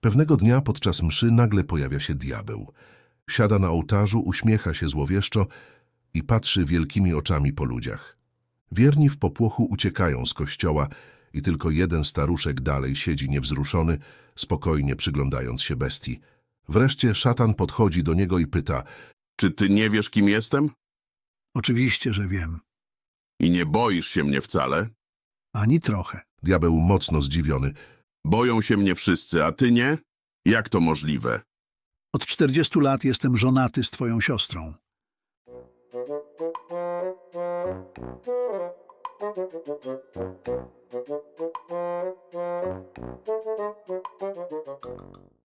Pewnego dnia podczas mszy nagle pojawia się diabeł. Siada na ołtarzu, uśmiecha się złowieszczo i patrzy wielkimi oczami po ludziach. Wierni w popłochu uciekają z kościoła i tylko jeden staruszek dalej siedzi niewzruszony, spokojnie przyglądając się bestii. Wreszcie szatan podchodzi do niego i pyta Czy ty nie wiesz, kim jestem? Oczywiście, że wiem. I nie boisz się mnie wcale? Ani trochę. Diabeł mocno zdziwiony. Boją się mnie wszyscy, a ty nie? Jak to możliwe? Od 40 lat jestem żonaty z twoją siostrą.